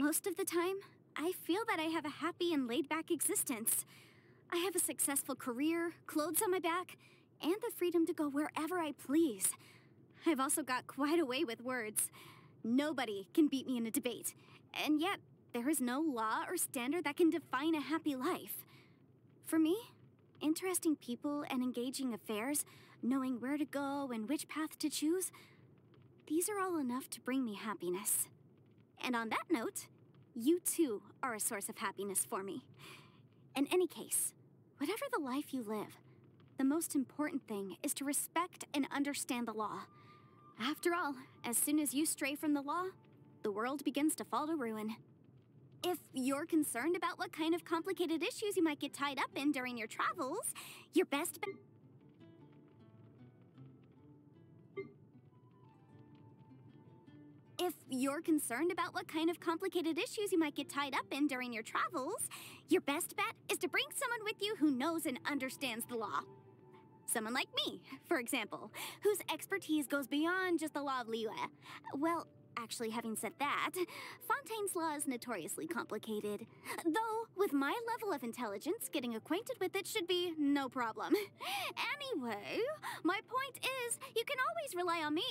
Most of the time, I feel that I have a happy and laid back existence. I have a successful career, clothes on my back, and the freedom to go wherever I please. I've also got quite a way with words. Nobody can beat me in a debate, and yet there is no law or standard that can define a happy life. For me, interesting people and engaging affairs, knowing where to go and which path to choose, these are all enough to bring me happiness. And on that note, you too are a source of happiness for me. In any case, whatever the life you live, the most important thing is to respect and understand the law. After all, as soon as you stray from the law, the world begins to fall to ruin. If you're concerned about what kind of complicated issues you might get tied up in during your travels, your best bet. If you're concerned about what kind of complicated issues you might get tied up in during your travels, your best bet is to bring someone with you who knows and understands the law. Someone like me, for example, whose expertise goes beyond just the law of Liyue. Well, actually, having said that, Fontaine's law is notoriously complicated. Though, with my level of intelligence, getting acquainted with it should be no problem. Anyway, my point is, you can always rely on me.